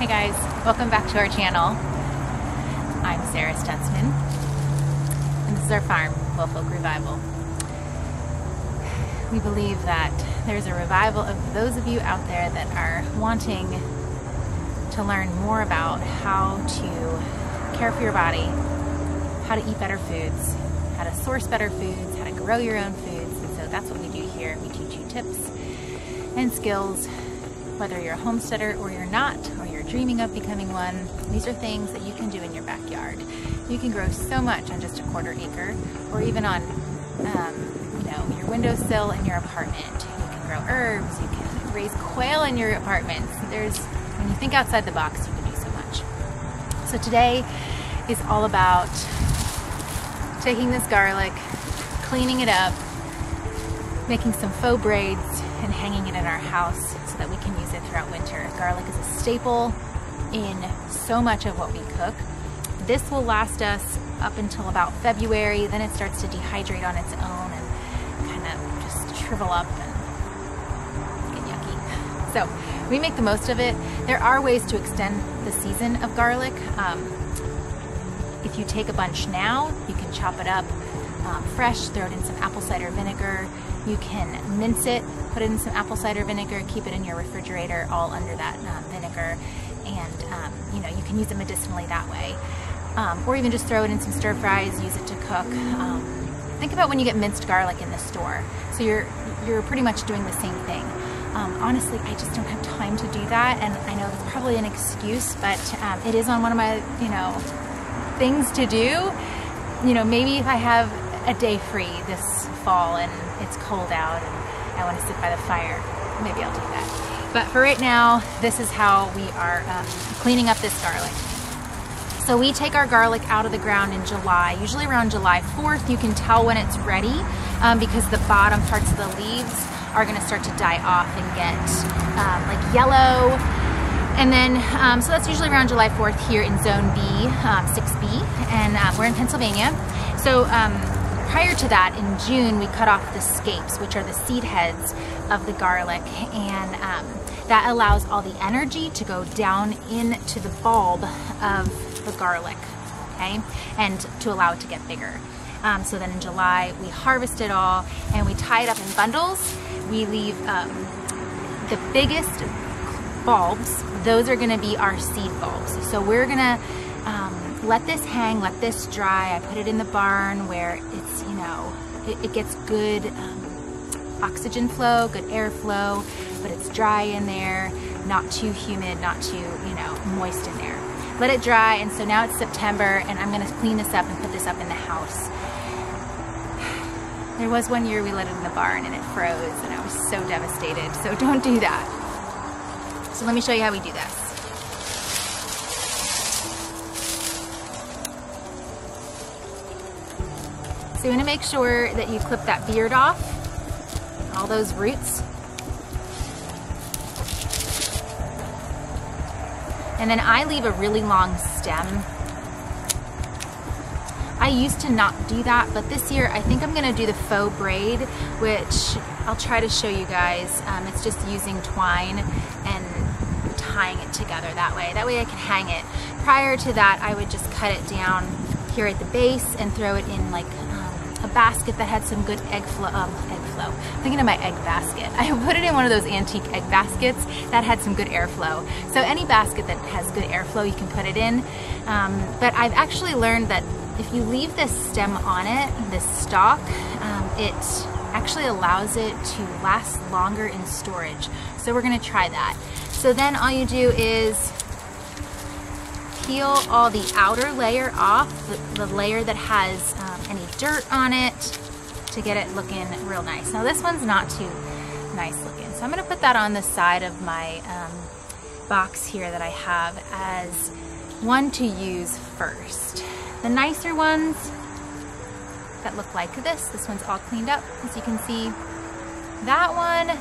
Hey guys, welcome back to our channel. I'm Sarah Stutzman, and this is our farm, Well Folk Revival. We believe that there's a revival of those of you out there that are wanting to learn more about how to care for your body, how to eat better foods, how to source better foods, how to grow your own foods. And so that's what we do here. We teach you tips and skills whether you're a homesteader or you're not, or you're dreaming of becoming one, these are things that you can do in your backyard. You can grow so much on just a quarter acre, or even on, um, you know, your windowsill in your apartment. You can grow herbs. You can raise quail in your apartment. There's, when you think outside the box, you can do so much. So today is all about taking this garlic, cleaning it up, making some faux braids, and hanging it in our house that we can use it throughout winter. Garlic is a staple in so much of what we cook. This will last us up until about February, then it starts to dehydrate on its own and kind of just shrivel up and get yucky. So we make the most of it. There are ways to extend the season of garlic. Um, if you take a bunch now, you can chop it up um, fresh, throw it in some apple cider vinegar. You can mince it, put it in some apple cider vinegar, keep it in your refrigerator all under that um, vinegar, and um, you know you can use it medicinally that way. Um, or even just throw it in some stir fries, use it to cook. Um, think about when you get minced garlic in the store. So you're you're pretty much doing the same thing. Um, honestly, I just don't have time to do that, and I know it's probably an excuse, but it is on one of my you know things to do. You know, maybe if I have a day free this fall and it's cold out and I want to sit by the fire, maybe I'll do that. But for right now, this is how we are um, cleaning up this garlic. So we take our garlic out of the ground in July, usually around July 4th. You can tell when it's ready um, because the bottom parts of the leaves are gonna start to die off and get um, like yellow. And then, um, so that's usually around July 4th here in Zone B, 6B, um, and uh, we're in Pennsylvania. So um, prior to that, in June, we cut off the scapes, which are the seed heads of the garlic, and um, that allows all the energy to go down into the bulb of the garlic, okay, and to allow it to get bigger. Um, so then in July, we harvest it all and we tie it up in bundles. We leave um, the biggest bulbs, those are gonna be our seed bulbs. So we're gonna um, let this hang, let this dry. I put it in the barn where it's, you know, it, it gets good um, oxygen flow, good airflow, but it's dry in there, not too humid, not too, you know, moist in there. Let it dry, and so now it's September, and I'm gonna clean this up and put this up in the house. There was one year we let it in the barn and it froze, and I was so devastated, so don't do that. So let me show you how we do this. So you want to make sure that you clip that beard off, all those roots. And then I leave a really long stem. I used to not do that, but this year I think I'm gonna do the faux braid, which I'll try to show you guys. Um, it's just using twine and tying it together that way. That way I can hang it. Prior to that, I would just cut it down here at the base and throw it in like a basket that had some good egg flow, um, egg flow. Thinking of my egg basket. I put it in one of those antique egg baskets that had some good airflow. So any basket that has good airflow, you can put it in. Um, but I've actually learned that if you leave this stem on it, this stalk, um, it actually allows it to last longer in storage. So we're gonna try that. So then all you do is peel all the outer layer off, the, the layer that has um, dirt on it to get it looking real nice. Now this one's not too nice looking, so I'm gonna put that on the side of my um, box here that I have as one to use first. The nicer ones that look like this, this one's all cleaned up, as you can see. That one,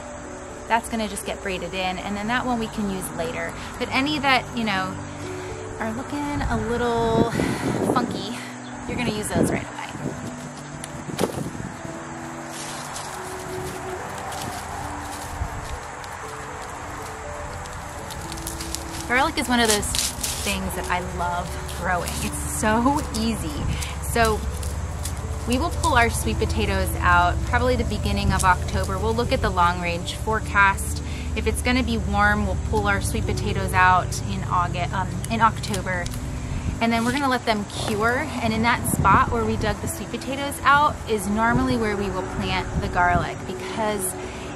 that's gonna just get braided in, and then that one we can use later. But any that, you know, are looking a little funky, you're gonna use those right away. Garlic is one of those things that I love growing. It's so easy. So we will pull our sweet potatoes out probably the beginning of October. We'll look at the long range forecast. If it's gonna be warm, we'll pull our sweet potatoes out in August, um, in October. And then we're gonna let them cure. And in that spot where we dug the sweet potatoes out is normally where we will plant the garlic because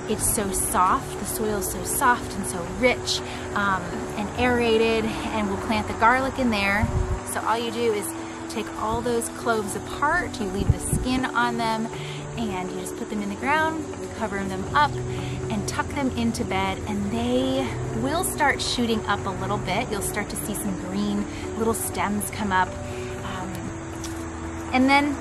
it's so soft, the soil is so soft and so rich um, and aerated and we'll plant the garlic in there. So all you do is take all those cloves apart, you leave the skin on them and you just put them in the ground, cover them up and tuck them into bed and they will start shooting up a little bit. You'll start to see some green little stems come up. Um, and then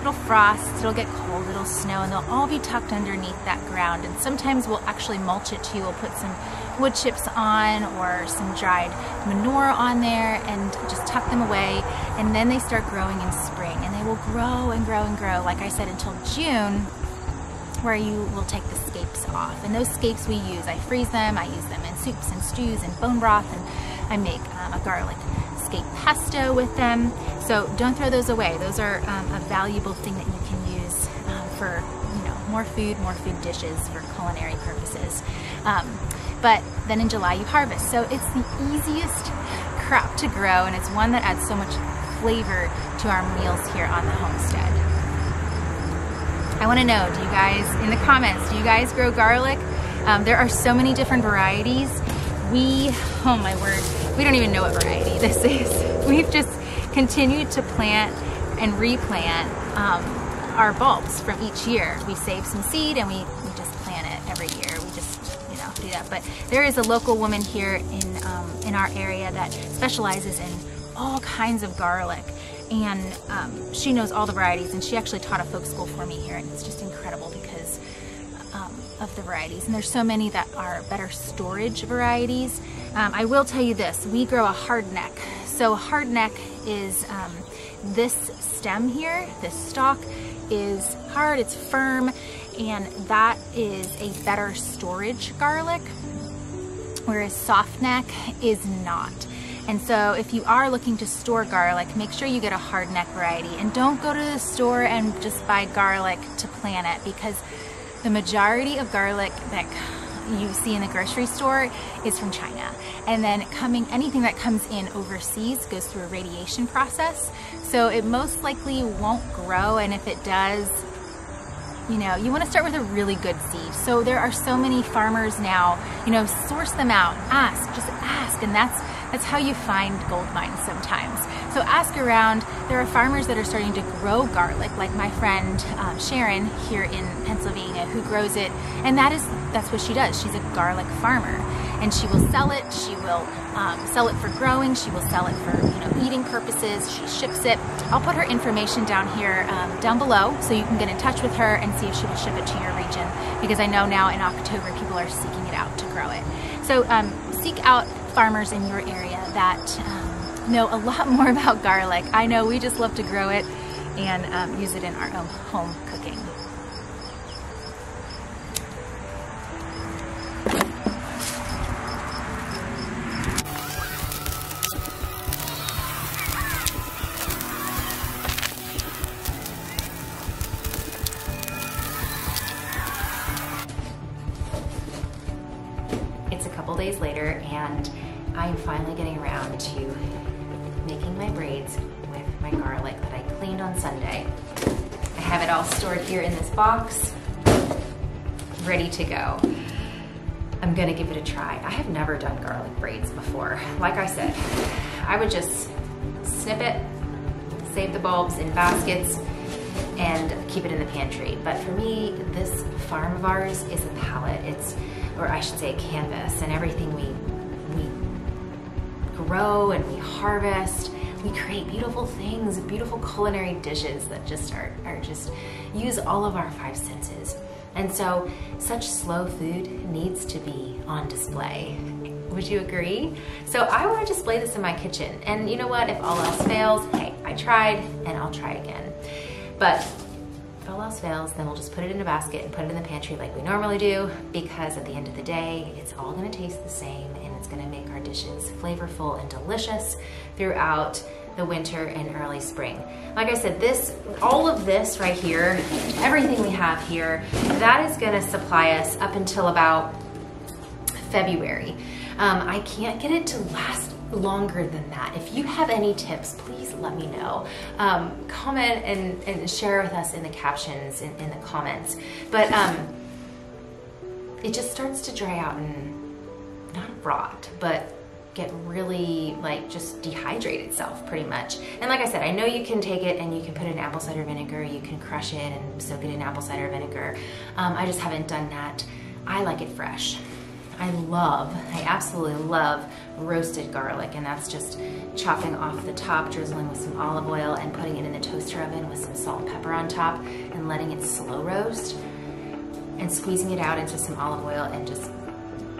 it'll frost, it'll get cold, it'll snow, and they'll all be tucked underneath that ground. And sometimes we'll actually mulch it too. We'll put some wood chips on or some dried manure on there and just tuck them away. And then they start growing in spring and they will grow and grow and grow, like I said, until June where you will take the scapes off. And those scapes we use, I freeze them, I use them in soups and stews and bone broth, and I make um, a garlic scape pesto with them. So don't throw those away. Those are um, a valuable thing that you can use um, for you know more food, more food dishes for culinary purposes. Um, but then in July you harvest. So it's the easiest crop to grow and it's one that adds so much flavor to our meals here on the homestead. I wanna know, do you guys, in the comments, do you guys grow garlic? Um, there are so many different varieties. We, oh my word, we don't even know what variety this is. We've just continued to plant and replant um, our bulbs from each year. We save some seed and we, we just plant it every year. We just, you know, do that. But there is a local woman here in, um, in our area that specializes in all kinds of garlic and um, she knows all the varieties and she actually taught a folk school for me here and it's just incredible because um, of the varieties and there's so many that are better storage varieties. Um, I will tell you this, we grow a hardneck. So hardneck is um, this stem here, this stalk is hard, it's firm, and that is a better storage garlic, whereas softneck is not. And so if you are looking to store garlic, make sure you get a hardneck variety and don't go to the store and just buy garlic to plant it because the majority of garlic that you see in the grocery store is from China. And then coming, anything that comes in overseas goes through a radiation process. So it most likely won't grow. And if it does, you know, you want to start with a really good seed. So there are so many farmers now, you know, source them out, ask, just ask. And that's that's how you find gold mines sometimes. So ask around. There are farmers that are starting to grow garlic, like my friend um, Sharon here in Pennsylvania, who grows it, and that is that's what she does. She's a garlic farmer, and she will sell it. She will um, sell it for growing. She will sell it for you know eating purposes. She ships it. I'll put her information down here um, down below, so you can get in touch with her and see if she will ship it to your region. Because I know now in October people are seeking it out to grow it. So um, seek out farmers in your area that um, know a lot more about garlic. I know we just love to grow it and um, use it in our own home cooking. And I'm finally getting around to making my braids with my garlic that I cleaned on Sunday. I have it all stored here in this box, ready to go. I'm gonna give it a try. I have never done garlic braids before. Like I said, I would just snip it, save the bulbs in baskets, and keep it in the pantry. But for me, this farm of ours is a palette. It's, or I should say a canvas, and everything we grow and we harvest. We create beautiful things, beautiful culinary dishes that just are, are just use all of our five senses. And so such slow food needs to be on display. Would you agree? So I want to display this in my kitchen. And you know what? If all else fails, hey, I tried and I'll try again. But if all else fails, then we'll just put it in a basket and put it in the pantry like we normally do because at the end of the day, it's all gonna taste the same it's gonna make our dishes flavorful and delicious throughout the winter and early spring. Like I said, this, all of this right here, everything we have here, that is gonna supply us up until about February. Um, I can't get it to last longer than that. If you have any tips, please let me know. Um, comment and, and, share with us in the captions in, in the comments. But um, it just starts to dry out and not rot, but get really like just dehydrate itself pretty much. And like I said, I know you can take it and you can put it in apple cider vinegar, you can crush it and soak it in apple cider vinegar. Um, I just haven't done that. I like it fresh. I love, I absolutely love roasted garlic and that's just chopping off the top, drizzling with some olive oil and putting it in the toaster oven with some salt and pepper on top and letting it slow roast and squeezing it out into some olive oil and just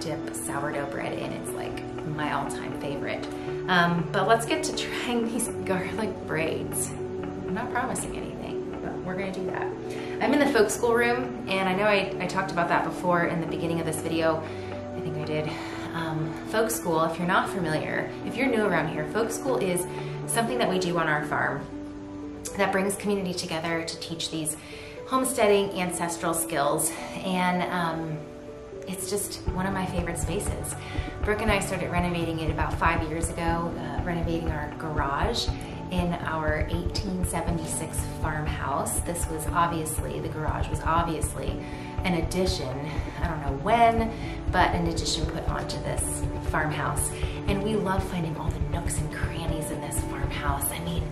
dip sourdough bread in. It's like my all-time favorite. Um, but let's get to trying these garlic braids. I'm not promising anything, but we're gonna do that. I'm in the folk school room, and I know I, I talked about that before in the beginning of this video. I think I did. Um, folk school, if you're not familiar, if you're new around here, folk school is something that we do on our farm that brings community together to teach these homesteading ancestral skills. And um, it's just one of my favorite spaces. Brooke and I started renovating it about five years ago, uh, renovating our garage in our 1876 farmhouse. This was obviously, the garage was obviously an addition, I don't know when, but an addition put onto this farmhouse. And we love finding all the nooks and crannies in this farmhouse. I mean,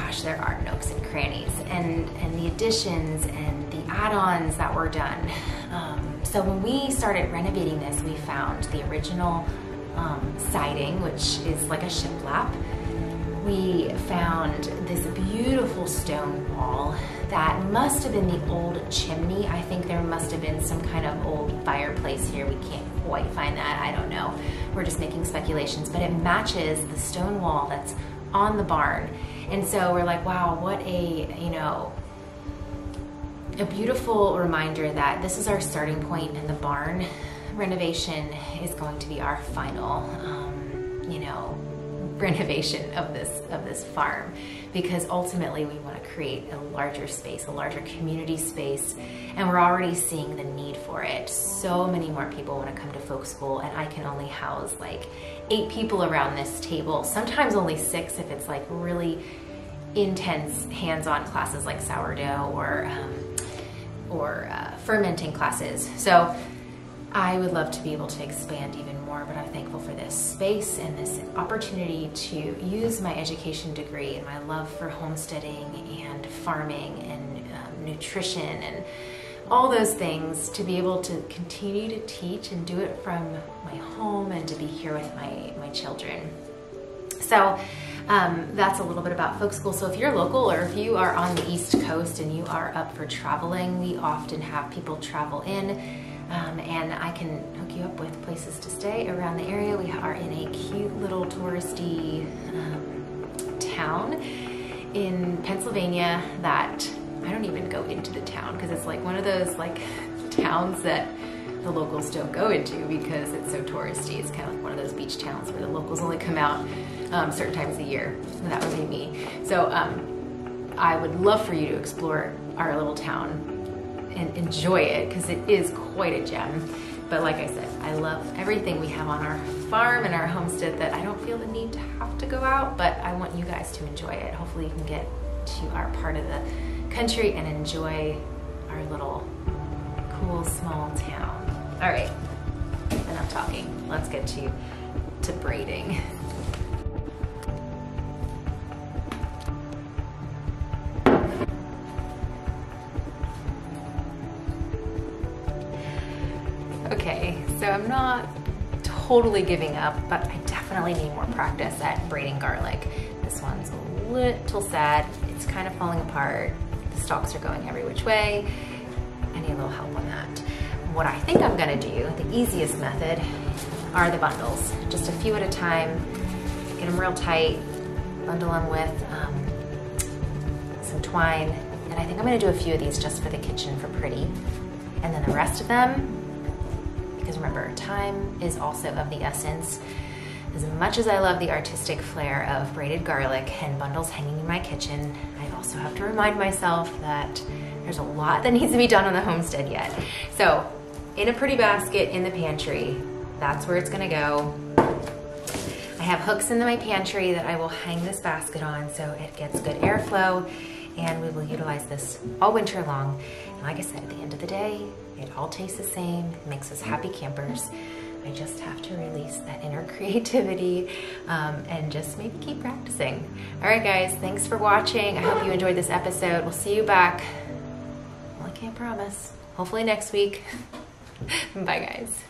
gosh, there are nooks and crannies and, and the additions and the add-ons that were done. Um, so when we started renovating this, we found the original um, siding, which is like a shiplap. We found this beautiful stone wall that must have been the old chimney. I think there must have been some kind of old fireplace here. We can't quite find that, I don't know. We're just making speculations, but it matches the stone wall that's on the barn. And so we're like, wow, what a, you know, a beautiful reminder that this is our starting point and the barn renovation is going to be our final, um, you know, renovation of this of this farm because ultimately we want to create a larger space a larger community space and we're already seeing the need for it. So many more people want to come to folk school and I can only house like eight people around this table sometimes only six if it's like really intense hands-on classes like sourdough or um, or uh, fermenting classes. So I would love to be able to expand even thankful for this space and this opportunity to use my education degree and my love for homesteading and farming and um, nutrition and all those things to be able to continue to teach and do it from my home and to be here with my, my children. So um, that's a little bit about Folk School. So if you're local or if you are on the East Coast and you are up for traveling, we often have people travel in um, and I can hook you up with places to stay around the area. We are in a cute little touristy um, town in Pennsylvania that I don't even go into the town because it's like one of those like towns that the locals don't go into because it's so touristy. It's kind of like one of those beach towns where the locals only come out um, certain times a year. That would be me. So um, I would love for you to explore our little town and enjoy it because it is quite a gem. But like I said, I love everything we have on our farm and our homestead that I don't feel the need to have to go out, but I want you guys to enjoy it. Hopefully you can get to our part of the country and enjoy our little cool small town. All right, enough talking. Let's get to, to braiding. Totally giving up, but I definitely need more practice at braiding garlic. This one's a little sad. It's kind of falling apart. The stalks are going every which way. I need a little help on that. What I think I'm gonna do, the easiest method, are the bundles. Just a few at a time, get them real tight, bundle them with um, some twine, And I think I'm gonna do a few of these just for the kitchen for pretty. And then the rest of them, because remember, time is also of the essence. As much as I love the artistic flair of braided garlic and bundles hanging in my kitchen, I also have to remind myself that there's a lot that needs to be done on the homestead yet. So in a pretty basket in the pantry, that's where it's gonna go. I have hooks in my pantry that I will hang this basket on so it gets good airflow and we will utilize this all winter long. And like I said, at the end of the day, it all tastes the same, makes us happy campers. I just have to release that inner creativity um, and just maybe keep practicing. All right, guys, thanks for watching. I hope you enjoyed this episode. We'll see you back. Well, I can't promise. Hopefully next week. Bye, guys.